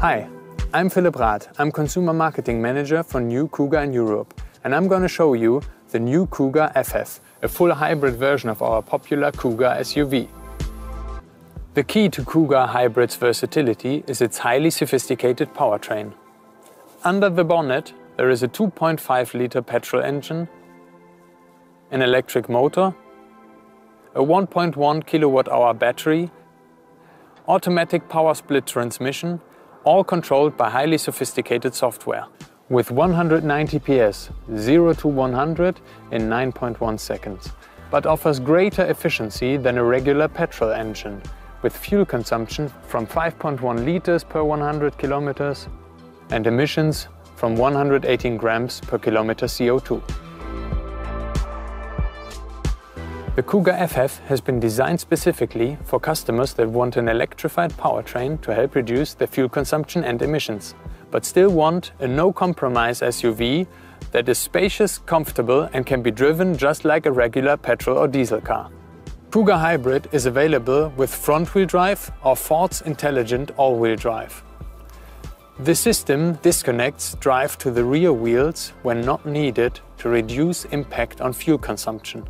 Hi, I'm Philipp Rath. I'm Consumer Marketing Manager for New Kuga in Europe. And I'm going to show you the new Kuga FF, a full hybrid version of our popular Kuga SUV. The key to Kuga Hybrid's versatility is its highly sophisticated powertrain. Under the bonnet, there is a 2.5 litre petrol engine, an electric motor, a 1.1 kilowatt hour battery, automatic power split transmission, all controlled by highly sophisticated software. With 190 PS, 0 to 100 in 9.1 seconds, but offers greater efficiency than a regular petrol engine, with fuel consumption from 5.1 liters per 100 kilometers and emissions from 118 grams per kilometer CO2. The Kuga FF has been designed specifically for customers that want an electrified powertrain to help reduce their fuel consumption and emissions, but still want a no-compromise SUV that is spacious, comfortable and can be driven just like a regular petrol or diesel car. Kuga Hybrid is available with front-wheel drive or Ford's intelligent all-wheel drive. The system disconnects drive to the rear wheels when not needed to reduce impact on fuel consumption.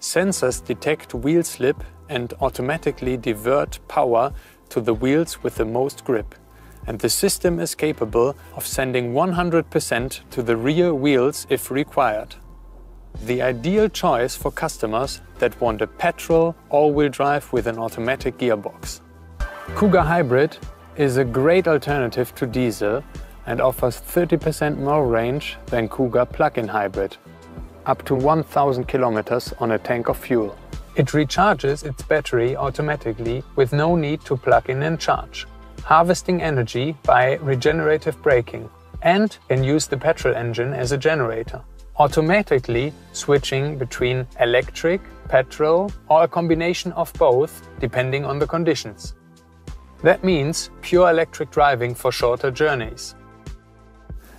Sensors detect wheel slip and automatically divert power to the wheels with the most grip. And the system is capable of sending 100% to the rear wheels if required. The ideal choice for customers that want a petrol all-wheel drive with an automatic gearbox. Kuga Hybrid is a great alternative to diesel and offers 30% more range than Kuga plug-in hybrid, up to 1000 kilometers on a tank of fuel. It recharges its battery automatically with no need to plug in and charge, harvesting energy by regenerative braking and can use the petrol engine as a generator, automatically switching between electric, petrol or a combination of both depending on the conditions. That means pure electric driving for shorter journeys.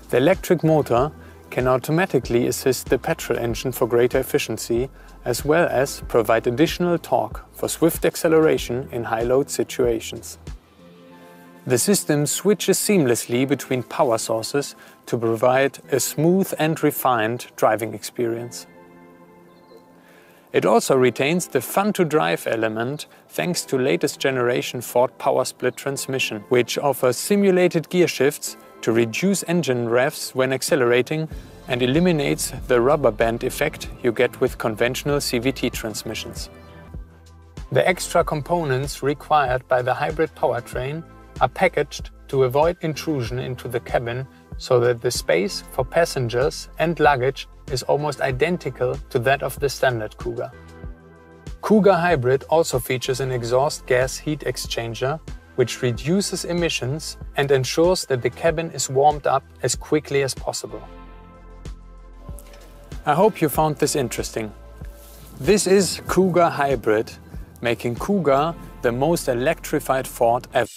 The electric motor can automatically assist the petrol engine for greater efficiency, as well as provide additional torque for swift acceleration in high-load situations. The system switches seamlessly between power sources to provide a smooth and refined driving experience. It also retains the fun-to-drive element thanks to latest generation Ford Power Split transmission, which offers simulated gear shifts to reduce engine revs when accelerating and eliminates the rubber band effect you get with conventional CVT transmissions. The extra components required by the hybrid powertrain are packaged to avoid intrusion into the cabin so that the space for passengers and luggage is almost identical to that of the standard Kuga. Kuga Hybrid also features an exhaust gas heat exchanger which reduces emissions and ensures that the cabin is warmed up as quickly as possible. I hope you found this interesting. This is Kuga Hybrid, making Kuga the most electrified Ford ever.